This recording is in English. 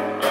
Amen.